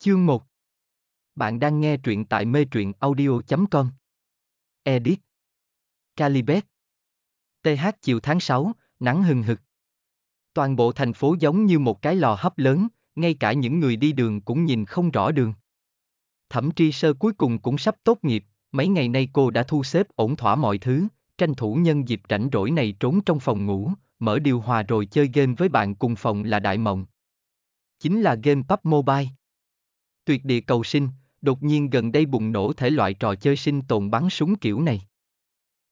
Chương 1 Bạn đang nghe truyện tại mê truyện audio.com Edit Calibet TH chiều tháng 6, nắng hừng hực. Toàn bộ thành phố giống như một cái lò hấp lớn, ngay cả những người đi đường cũng nhìn không rõ đường. Thẩm tri sơ cuối cùng cũng sắp tốt nghiệp, mấy ngày nay cô đã thu xếp ổn thỏa mọi thứ, tranh thủ nhân dịp rảnh rỗi này trốn trong phòng ngủ, mở điều hòa rồi chơi game với bạn cùng phòng là Đại Mộng. Chính là game PUBG Mobile. Tuyệt địa cầu sinh, đột nhiên gần đây bùng nổ thể loại trò chơi sinh tồn bắn súng kiểu này.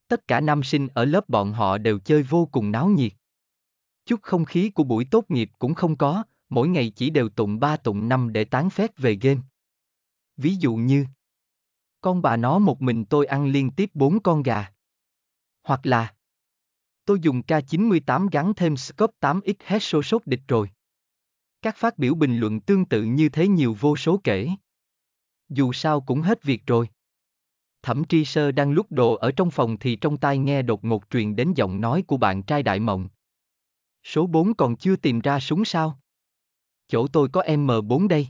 Tất cả nam sinh ở lớp bọn họ đều chơi vô cùng náo nhiệt. Chút không khí của buổi tốt nghiệp cũng không có, mỗi ngày chỉ đều tụng ba tụng năm để tán phét về game. Ví dụ như Con bà nó một mình tôi ăn liên tiếp bốn con gà. Hoặc là Tôi dùng K98 gắn thêm scope 8x hết số sốt địch rồi. Các phát biểu bình luận tương tự như thế nhiều vô số kể. Dù sao cũng hết việc rồi. Thẩm tri sơ đang lúc đồ ở trong phòng thì trong tai nghe đột ngột truyền đến giọng nói của bạn trai đại mộng. Số 4 còn chưa tìm ra súng sao? Chỗ tôi có M4 đây.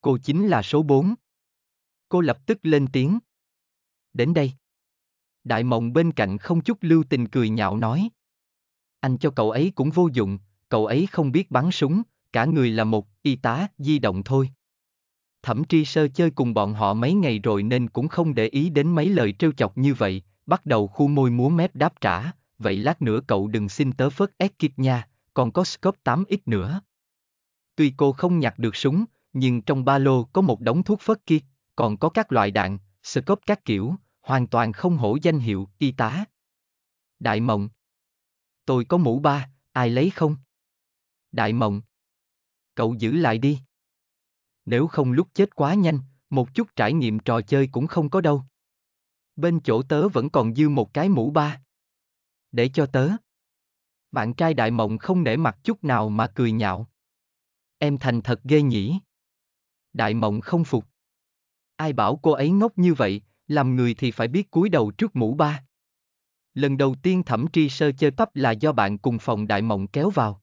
Cô chính là số 4. Cô lập tức lên tiếng. Đến đây. Đại mộng bên cạnh không chút lưu tình cười nhạo nói. Anh cho cậu ấy cũng vô dụng, cậu ấy không biết bắn súng, cả người là một y tá di động thôi. Thẩm tri sơ chơi cùng bọn họ mấy ngày rồi nên cũng không để ý đến mấy lời trêu chọc như vậy, bắt đầu khu môi múa mép đáp trả, vậy lát nữa cậu đừng xin tớ phớt ép nha, còn có scope 8x nữa. Tuy cô không nhặt được súng, nhưng trong ba lô có một đống thuốc phớt kit, còn có các loại đạn, scope các kiểu, hoàn toàn không hổ danh hiệu y tá. Đại mộng. Tôi có mũ ba, ai lấy không? Đại mộng. Cậu giữ lại đi. Nếu không lúc chết quá nhanh, một chút trải nghiệm trò chơi cũng không có đâu. Bên chỗ tớ vẫn còn dư một cái mũ ba. Để cho tớ. Bạn trai đại mộng không nể mặt chút nào mà cười nhạo. Em thành thật ghê nhỉ. Đại mộng không phục. Ai bảo cô ấy ngốc như vậy, làm người thì phải biết cúi đầu trước mũ ba. Lần đầu tiên thẩm tri sơ chơi pub là do bạn cùng phòng Đại Mộng kéo vào.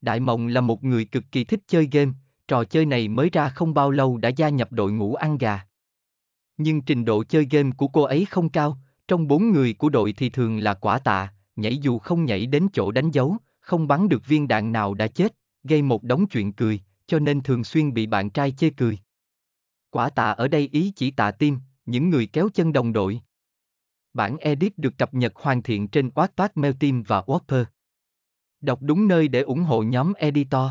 Đại Mộng là một người cực kỳ thích chơi game, trò chơi này mới ra không bao lâu đã gia nhập đội ngũ ăn gà. Nhưng trình độ chơi game của cô ấy không cao, trong bốn người của đội thì thường là quả tạ, nhảy dù không nhảy đến chỗ đánh dấu, không bắn được viên đạn nào đã chết, gây một đống chuyện cười, cho nên thường xuyên bị bạn trai chê cười. Quả tạ ở đây ý chỉ tạ tim, những người kéo chân đồng đội. Bản edit được cập nhật hoàn thiện trên Wattpad Mail Team và Whopper. Đọc đúng nơi để ủng hộ nhóm editor.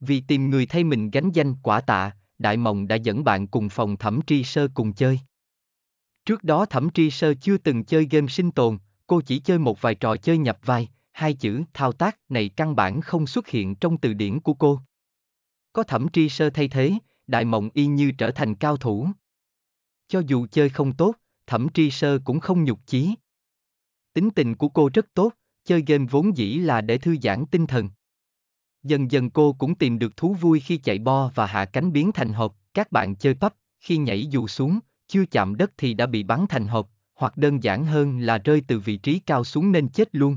Vì tìm người thay mình gánh danh quả tạ, Đại Mộng đã dẫn bạn cùng phòng Thẩm Tri Sơ cùng chơi. Trước đó Thẩm Tri Sơ chưa từng chơi game sinh tồn, cô chỉ chơi một vài trò chơi nhập vai, hai chữ thao tác này căn bản không xuất hiện trong từ điển của cô. Có Thẩm Tri Sơ thay thế, Đại Mộng y như trở thành cao thủ. Cho dù chơi không tốt, Thẩm Tri Sơ cũng không nhục chí. Tính tình của cô rất tốt, chơi game vốn dĩ là để thư giãn tinh thần. Dần dần cô cũng tìm được thú vui khi chạy bo và hạ cánh biến thành hộp, các bạn chơi pub, khi nhảy dù xuống, chưa chạm đất thì đã bị bắn thành hộp, hoặc đơn giản hơn là rơi từ vị trí cao xuống nên chết luôn.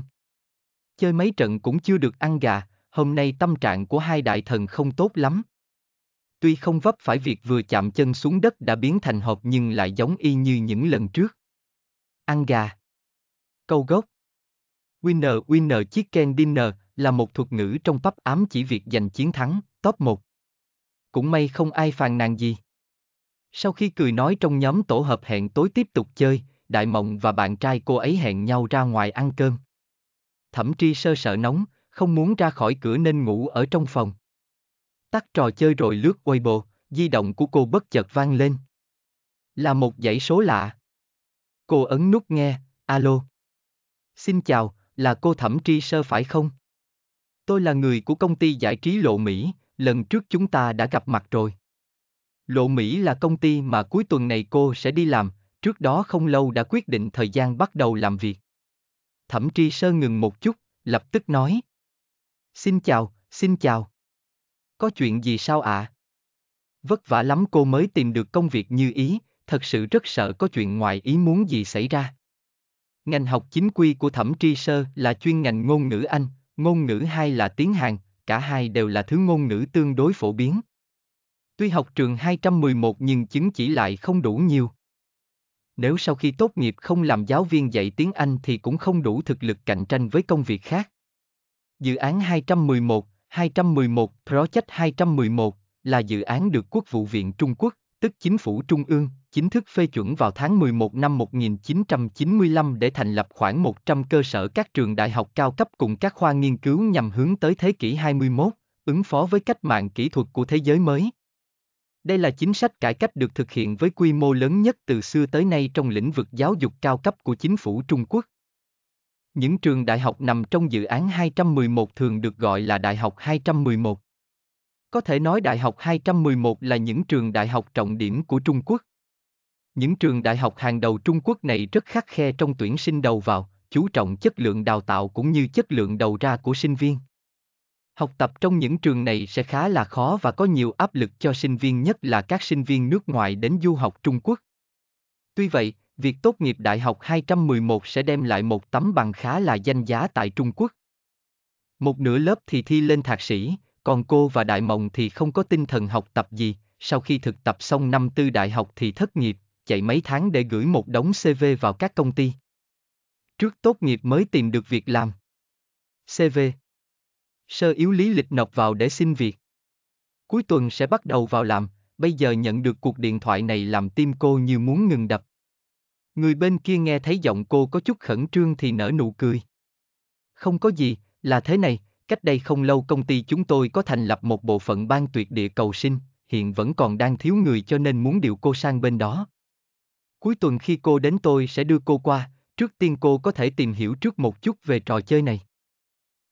Chơi mấy trận cũng chưa được ăn gà, hôm nay tâm trạng của hai đại thần không tốt lắm. Tuy không vấp phải việc vừa chạm chân xuống đất đã biến thành hộp nhưng lại giống y như những lần trước. Ăn gà. Câu gốc. Winner Winner Chicken Dinner là một thuật ngữ trong pub ám chỉ việc giành chiến thắng, top 1. Cũng may không ai phàn nàn gì. Sau khi cười nói trong nhóm tổ hợp hẹn tối tiếp tục chơi, Đại Mộng và bạn trai cô ấy hẹn nhau ra ngoài ăn cơm. Thẩm tri sơ sợ nóng, không muốn ra khỏi cửa nên ngủ ở trong phòng. Tắt trò chơi rồi lướt Weibo, di động của cô bất chợt vang lên. Là một dãy số lạ. Cô ấn nút nghe, alo. Xin chào, là cô Thẩm Tri Sơ phải không? Tôi là người của công ty giải trí Lộ Mỹ, lần trước chúng ta đã gặp mặt rồi. Lộ Mỹ là công ty mà cuối tuần này cô sẽ đi làm, trước đó không lâu đã quyết định thời gian bắt đầu làm việc. Thẩm Tri Sơ ngừng một chút, lập tức nói. Xin chào, xin chào. Có chuyện gì sao ạ? À? Vất vả lắm cô mới tìm được công việc như ý, thật sự rất sợ có chuyện ngoài ý muốn gì xảy ra. Ngành học chính quy của Thẩm Tri Sơ là chuyên ngành ngôn ngữ Anh, ngôn ngữ hai là tiếng Hàn, cả hai đều là thứ ngôn ngữ tương đối phổ biến. Tuy học trường 211 nhưng chứng chỉ lại không đủ nhiều. Nếu sau khi tốt nghiệp không làm giáo viên dạy tiếng Anh thì cũng không đủ thực lực cạnh tranh với công việc khác. Dự án 211, 211 Project 211 là dự án được Quốc vụ viện Trung Quốc, tức chính phủ Trung ương, chính thức phê chuẩn vào tháng 11 năm 1995 để thành lập khoảng 100 cơ sở các trường đại học cao cấp cùng các khoa nghiên cứu nhằm hướng tới thế kỷ 21, ứng phó với cách mạng kỹ thuật của thế giới mới. Đây là chính sách cải cách được thực hiện với quy mô lớn nhất từ xưa tới nay trong lĩnh vực giáo dục cao cấp của chính phủ Trung Quốc. Những trường đại học nằm trong dự án 211 thường được gọi là Đại học 211. Có thể nói Đại học 211 là những trường đại học trọng điểm của Trung Quốc. Những trường đại học hàng đầu Trung Quốc này rất khắc khe trong tuyển sinh đầu vào, chú trọng chất lượng đào tạo cũng như chất lượng đầu ra của sinh viên. Học tập trong những trường này sẽ khá là khó và có nhiều áp lực cho sinh viên nhất là các sinh viên nước ngoài đến du học Trung Quốc. Tuy vậy, việc tốt nghiệp Đại học 211 sẽ đem lại một tấm bằng khá là danh giá tại Trung Quốc. Một nửa lớp thì thi lên thạc sĩ, còn cô và Đại Mộng thì không có tinh thần học tập gì, sau khi thực tập xong năm tư đại học thì thất nghiệp, chạy mấy tháng để gửi một đống CV vào các công ty. Trước tốt nghiệp mới tìm được việc làm. CV Sơ yếu lý lịch nộp vào để xin việc. Cuối tuần sẽ bắt đầu vào làm, bây giờ nhận được cuộc điện thoại này làm tim cô như muốn ngừng đập. Người bên kia nghe thấy giọng cô có chút khẩn trương thì nở nụ cười. Không có gì, là thế này, cách đây không lâu công ty chúng tôi có thành lập một bộ phận ban tuyệt địa cầu sinh, hiện vẫn còn đang thiếu người cho nên muốn điều cô sang bên đó. Cuối tuần khi cô đến tôi sẽ đưa cô qua, trước tiên cô có thể tìm hiểu trước một chút về trò chơi này.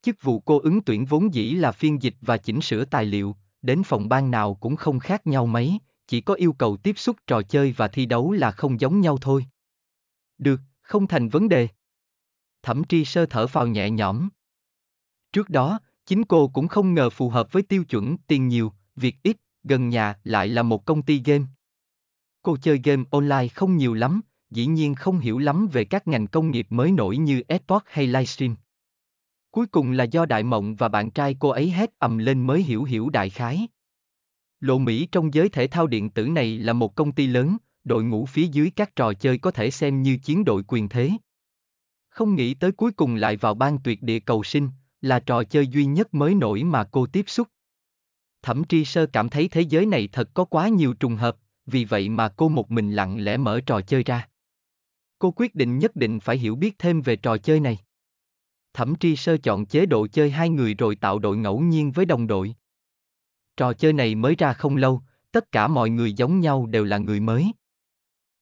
Chức vụ cô ứng tuyển vốn dĩ là phiên dịch và chỉnh sửa tài liệu, đến phòng ban nào cũng không khác nhau mấy, chỉ có yêu cầu tiếp xúc trò chơi và thi đấu là không giống nhau thôi. Được, không thành vấn đề. Thẩm tri sơ thở vào nhẹ nhõm. Trước đó, chính cô cũng không ngờ phù hợp với tiêu chuẩn tiền nhiều, việc ít, gần nhà lại là một công ty game. Cô chơi game online không nhiều lắm, dĩ nhiên không hiểu lắm về các ngành công nghiệp mới nổi như esports hay livestream. Cuối cùng là do Đại Mộng và bạn trai cô ấy hét ầm lên mới hiểu hiểu đại khái. Lộ Mỹ trong giới thể thao điện tử này là một công ty lớn, đội ngũ phía dưới các trò chơi có thể xem như chiến đội quyền thế. Không nghĩ tới cuối cùng lại vào ban tuyệt địa cầu sinh, là trò chơi duy nhất mới nổi mà cô tiếp xúc. Thẩm tri sơ cảm thấy thế giới này thật có quá nhiều trùng hợp, vì vậy mà cô một mình lặng lẽ mở trò chơi ra. Cô quyết định nhất định phải hiểu biết thêm về trò chơi này. Thẩm tri sơ chọn chế độ chơi hai người rồi tạo đội ngẫu nhiên với đồng đội. Trò chơi này mới ra không lâu, tất cả mọi người giống nhau đều là người mới.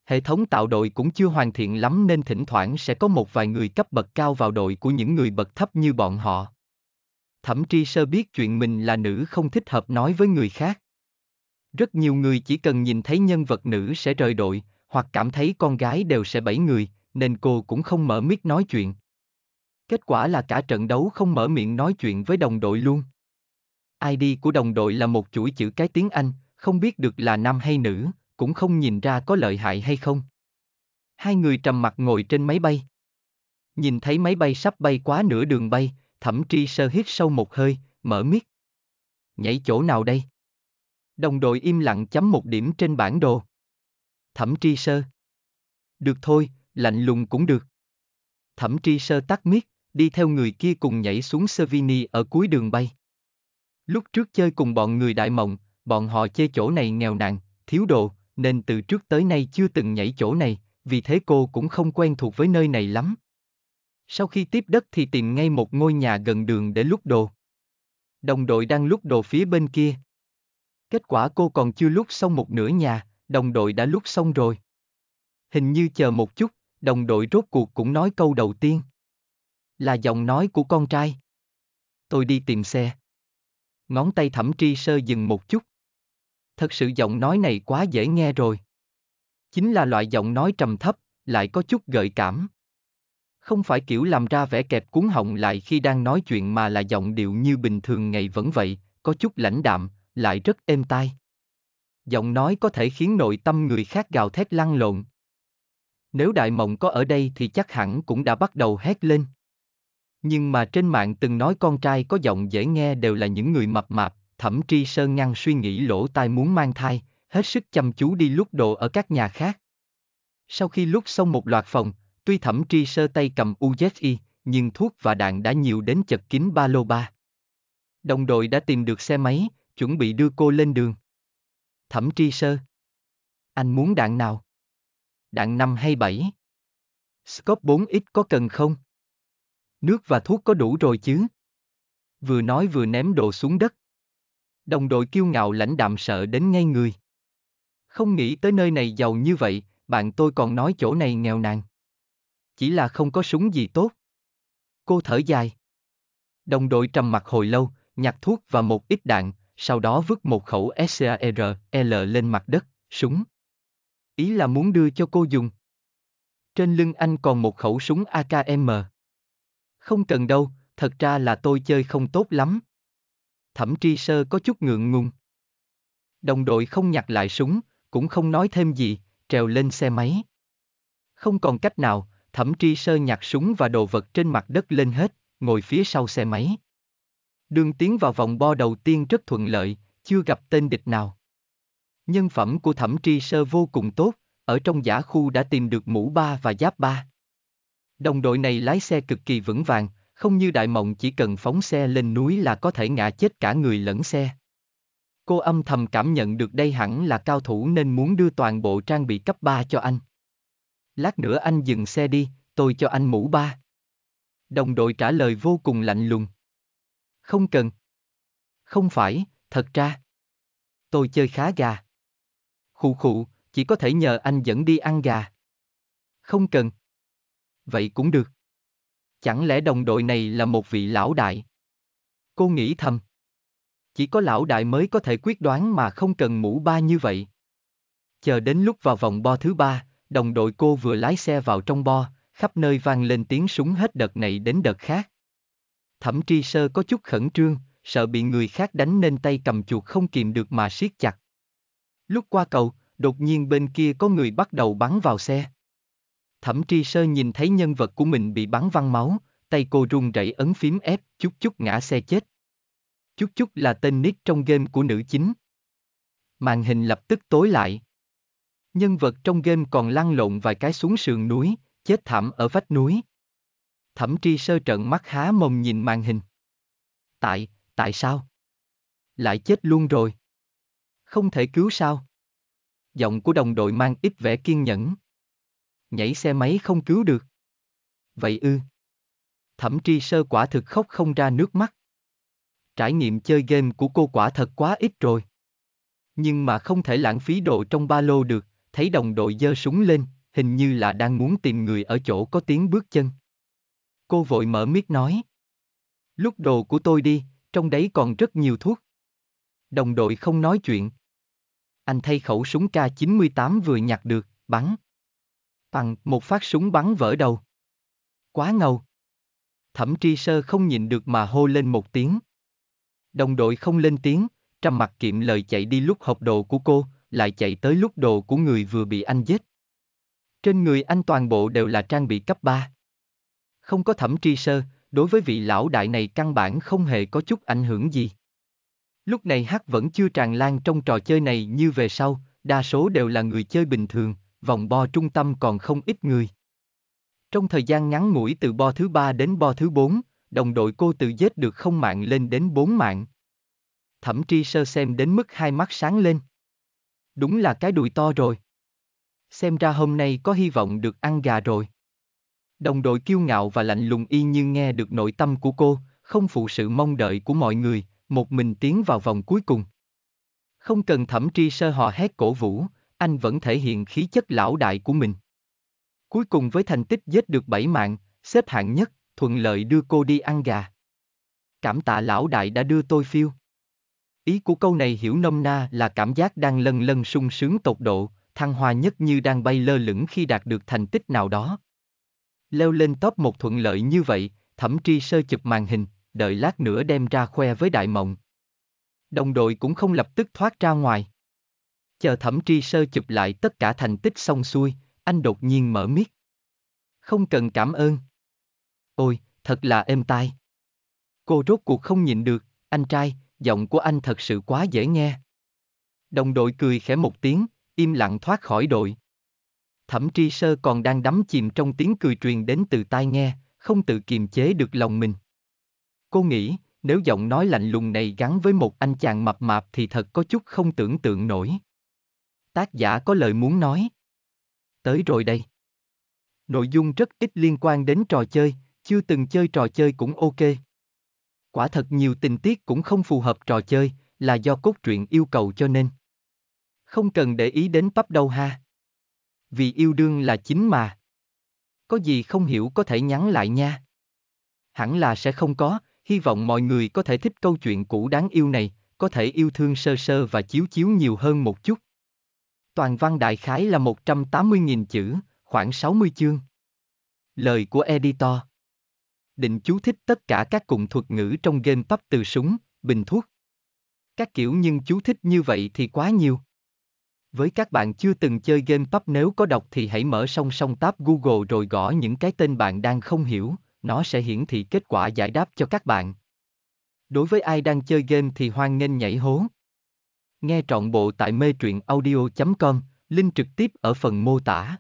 Hệ thống tạo đội cũng chưa hoàn thiện lắm nên thỉnh thoảng sẽ có một vài người cấp bậc cao vào đội của những người bậc thấp như bọn họ. Thẩm tri sơ biết chuyện mình là nữ không thích hợp nói với người khác. Rất nhiều người chỉ cần nhìn thấy nhân vật nữ sẽ rời đội, hoặc cảm thấy con gái đều sẽ bẫy người, nên cô cũng không mở mic nói chuyện. Kết quả là cả trận đấu không mở miệng nói chuyện với đồng đội luôn. ID của đồng đội là một chuỗi chữ cái tiếng Anh, không biết được là nam hay nữ, cũng không nhìn ra có lợi hại hay không. Hai người trầm mặt ngồi trên máy bay. Nhìn thấy máy bay sắp bay quá nửa đường bay, thẩm tri sơ hít sâu một hơi, mở mic. Nhảy chỗ nào đây? Đồng đội im lặng chấm một điểm trên bản đồ. Thẩm tri sơ. Được thôi, lạnh lùng cũng được. Thẩm tri sơ tắt miết, đi theo người kia cùng nhảy xuống Servini ở cuối đường bay. Lúc trước chơi cùng bọn người đại mộng, bọn họ chê chỗ này nghèo nàn, thiếu đồ, nên từ trước tới nay chưa từng nhảy chỗ này, vì thế cô cũng không quen thuộc với nơi này lắm. Sau khi tiếp đất thì tìm ngay một ngôi nhà gần đường để lúc đồ. Đồng đội đang lúc đồ phía bên kia. Kết quả cô còn chưa lúc xong một nửa nhà, đồng đội đã lúc xong rồi. Hình như chờ một chút, đồng đội rốt cuộc cũng nói câu đầu tiên. Là giọng nói của con trai. Tôi đi tìm xe. Ngón tay thẩm tri sơ dừng một chút. Thật sự giọng nói này quá dễ nghe rồi. Chính là loại giọng nói trầm thấp, lại có chút gợi cảm. Không phải kiểu làm ra vẻ kẹp cuốn họng lại khi đang nói chuyện mà là giọng điệu như bình thường ngày vẫn vậy, có chút lãnh đạm, lại rất êm tai. Giọng nói có thể khiến nội tâm người khác gào thét lăn lộn. Nếu đại mộng có ở đây thì chắc hẳn cũng đã bắt đầu hét lên. Nhưng mà trên mạng từng nói con trai có giọng dễ nghe đều là những người mập mạp, Thẩm Tri Sơn ngăn suy nghĩ lỗ tai muốn mang thai, hết sức chăm chú đi lúc đồ ở các nhà khác. Sau khi lúc xong một loạt phòng, tuy Thẩm Tri Sơ tay cầm UZI, nhưng thuốc và đạn đã nhiều đến chật kín ba lô ba. Đồng đội đã tìm được xe máy, chuẩn bị đưa cô lên đường. Thẩm Tri Sơ. Anh muốn đạn nào? Đạn 5 hay 7? Scope 4X có cần không? Nước và thuốc có đủ rồi chứ? Vừa nói vừa ném đồ xuống đất. Đồng đội kiêu ngạo lãnh đạm sợ đến ngay người. Không nghĩ tới nơi này giàu như vậy, bạn tôi còn nói chỗ này nghèo nàn. Chỉ là không có súng gì tốt. Cô thở dài. Đồng đội trầm mặt hồi lâu, nhặt thuốc và một ít đạn, sau đó vứt một khẩu SAR-L lên mặt đất, súng. Ý là muốn đưa cho cô dùng. Trên lưng anh còn một khẩu súng AKM. Không cần đâu, thật ra là tôi chơi không tốt lắm. Thẩm tri sơ có chút ngượng ngùng. Đồng đội không nhặt lại súng, cũng không nói thêm gì, trèo lên xe máy. Không còn cách nào, thẩm tri sơ nhặt súng và đồ vật trên mặt đất lên hết, ngồi phía sau xe máy. Đường tiến vào vòng bo đầu tiên rất thuận lợi, chưa gặp tên địch nào. Nhân phẩm của thẩm tri sơ vô cùng tốt, ở trong giả khu đã tìm được mũ ba và giáp ba. Đồng đội này lái xe cực kỳ vững vàng, không như đại mộng chỉ cần phóng xe lên núi là có thể ngã chết cả người lẫn xe. Cô âm thầm cảm nhận được đây hẳn là cao thủ nên muốn đưa toàn bộ trang bị cấp 3 cho anh. Lát nữa anh dừng xe đi, tôi cho anh mũ ba. Đồng đội trả lời vô cùng lạnh lùng. Không cần. Không phải, thật ra. Tôi chơi khá gà. Khụ khụ, chỉ có thể nhờ anh dẫn đi ăn gà. Không cần. Vậy cũng được. Chẳng lẽ đồng đội này là một vị lão đại? Cô nghĩ thầm. Chỉ có lão đại mới có thể quyết đoán mà không cần mũ ba như vậy. Chờ đến lúc vào vòng bo thứ ba, đồng đội cô vừa lái xe vào trong bo, khắp nơi vang lên tiếng súng hết đợt này đến đợt khác. Thẩm tri sơ có chút khẩn trương, sợ bị người khác đánh nên tay cầm chuột không kìm được mà siết chặt. Lúc qua cầu, đột nhiên bên kia có người bắt đầu bắn vào xe. Thẩm tri sơ nhìn thấy nhân vật của mình bị bắn văng máu, tay cô run rẩy ấn phím ép, chút chút ngã xe chết. Chút chút là tên nick trong game của nữ chính. Màn hình lập tức tối lại. Nhân vật trong game còn lăn lộn vài cái xuống sườn núi, chết thảm ở vách núi. Thẩm tri sơ trợn mắt há mồm nhìn màn hình. Tại, tại sao? Lại chết luôn rồi. Không thể cứu sao? Giọng của đồng đội mang ít vẻ kiên nhẫn. Nhảy xe máy không cứu được. Vậy ư. Thẩm tri sơ quả thực khóc không ra nước mắt. Trải nghiệm chơi game của cô quả thật quá ít rồi. Nhưng mà không thể lãng phí đồ trong ba lô được, thấy đồng đội giơ súng lên, hình như là đang muốn tìm người ở chỗ có tiếng bước chân. Cô vội mở miết nói. Lúc đồ của tôi đi, trong đấy còn rất nhiều thuốc. Đồng đội không nói chuyện. Anh thay khẩu súng K98 vừa nhặt được, bắn. Bằng một phát súng bắn vỡ đầu. Quá ngầu. Thẩm tri sơ không nhìn được mà hô lên một tiếng. Đồng đội không lên tiếng, trầm mặt kiệm lời chạy đi lúc hộp đồ của cô, lại chạy tới lúc đồ của người vừa bị anh giết. Trên người anh toàn bộ đều là trang bị cấp 3. Không có thẩm tri sơ, đối với vị lão đại này căn bản không hề có chút ảnh hưởng gì. Lúc này hát vẫn chưa tràn lan trong trò chơi này như về sau, đa số đều là người chơi bình thường, vòng bo trung tâm còn không ít người. Trong thời gian ngắn ngủi từ bo thứ ba đến bo thứ bốn, đồng đội cô tự giết được không mạng lên đến bốn mạng. Thẩm tri sơ xem đến mức hai mắt sáng lên. Đúng là cái đùi to rồi. Xem ra hôm nay có hy vọng được ăn gà rồi. Đồng đội kiêu ngạo và lạnh lùng y như nghe được nội tâm của cô, không phụ sự mong đợi của mọi người, một mình tiến vào vòng cuối cùng. Không cần thẩm tri sơ hò hét cổ vũ, anh vẫn thể hiện khí chất lão đại của mình. Cuối cùng với thành tích giết được 7 mạng, xếp hạng nhất, thuận lợi đưa cô đi ăn gà. Cảm tạ lão đại đã đưa tôi phiêu. Ý của câu này hiểu nôm na là cảm giác đang lân lân sung sướng tột độ, thăng hoa nhất như đang bay lơ lửng khi đạt được thành tích nào đó. Leo lên top một thuận lợi như vậy, thẩm tri sơ chụp màn hình, đợi lát nữa đem ra khoe với đại mộng. Đồng đội cũng không lập tức thoát ra ngoài. Chờ thẩm tri sơ chụp lại tất cả thành tích xong xuôi, anh đột nhiên mở mic. Không cần cảm ơn. Ôi, thật là êm tai. Cô rốt cuộc không nhịn được, anh trai, giọng của anh thật sự quá dễ nghe. Đồng đội cười khẽ một tiếng, im lặng thoát khỏi đội. Thẩm tri sơ còn đang đắm chìm trong tiếng cười truyền đến từ tai nghe, không tự kiềm chế được lòng mình. Cô nghĩ, nếu giọng nói lạnh lùng này gắn với một anh chàng mập mạp thì thật có chút không tưởng tượng nổi. Tác giả có lời muốn nói. Tới rồi đây. Nội dung rất ít liên quan đến trò chơi, chưa từng chơi trò chơi cũng ok. Quả thật nhiều tình tiết cũng không phù hợp trò chơi, là do cốt truyện yêu cầu cho nên. Không cần để ý đến bắp đâu ha. Vì yêu đương là chính mà. Có gì không hiểu có thể nhắn lại nha. Hẳn là sẽ không có, hy vọng mọi người có thể thích câu chuyện cũ đáng yêu này, có thể yêu thương sơ sơ và chiếu chiếu nhiều hơn một chút. Toàn văn đại khái là 180.000 chữ, khoảng 60 chương. Lời của editor Định chú thích tất cả các cụm thuật ngữ trong game pub từ súng, bình thuốc. Các kiểu nhưng chú thích như vậy thì quá nhiều. Với các bạn chưa từng chơi game pub nếu có đọc thì hãy mở song song tab Google rồi gõ những cái tên bạn đang không hiểu, nó sẽ hiển thị kết quả giải đáp cho các bạn. Đối với ai đang chơi game thì hoan nghênh nhảy hố. Nghe trọn bộ tại mê truyện audio.com, link trực tiếp ở phần mô tả.